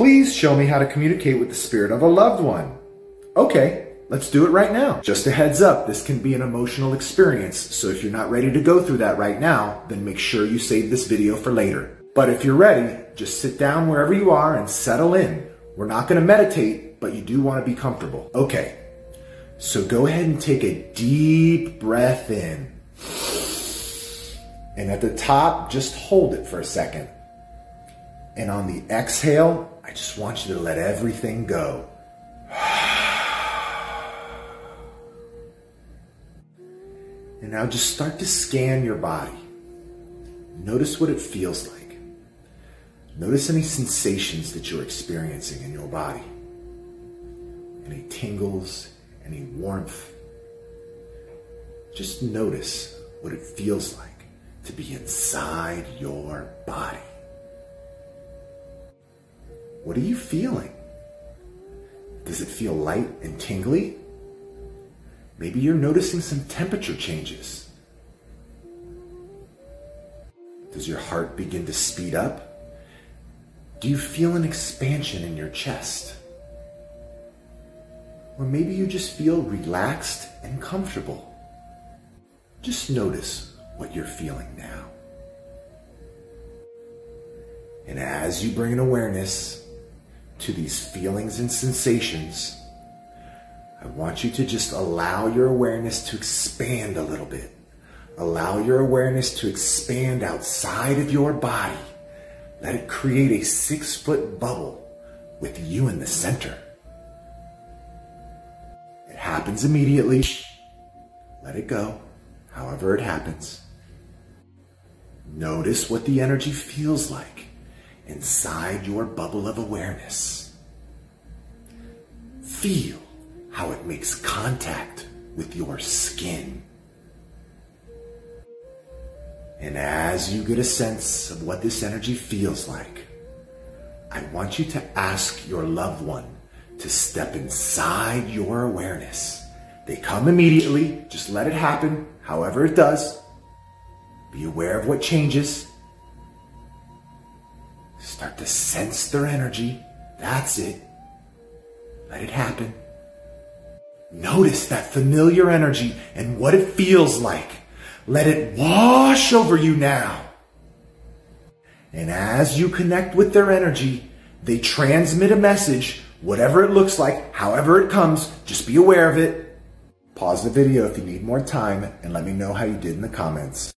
Please show me how to communicate with the spirit of a loved one. Okay, let's do it right now. Just a heads up, this can be an emotional experience, so if you're not ready to go through that right now, then make sure you save this video for later. But if you're ready, just sit down wherever you are and settle in. We're not going to meditate, but you do want to be comfortable. Okay, so go ahead and take a deep breath in. And at the top, just hold it for a second. And on the exhale, I just want you to let everything go. And now just start to scan your body. Notice what it feels like. Notice any sensations that you're experiencing in your body. Any tingles, any warmth. Just notice what it feels like to be inside your body. What are you feeling? Does it feel light and tingly? Maybe you're noticing some temperature changes. Does your heart begin to speed up? Do you feel an expansion in your chest? Or maybe you just feel relaxed and comfortable. Just notice what you're feeling now. And as you bring an awareness to these feelings and sensations, I want you to just allow your awareness to expand a little bit. Allow your awareness to expand outside of your body. Let it create a six foot bubble with you in the center. It happens immediately. Let it go, however it happens. Notice what the energy feels like inside your bubble of awareness. Feel how it makes contact with your skin. And as you get a sense of what this energy feels like, I want you to ask your loved one to step inside your awareness. They come immediately, just let it happen, however it does. Be aware of what changes. Start to sense their energy. That's it. Let it happen. Notice that familiar energy and what it feels like. Let it wash over you now. And as you connect with their energy, they transmit a message, whatever it looks like, however it comes, just be aware of it. Pause the video if you need more time and let me know how you did in the comments.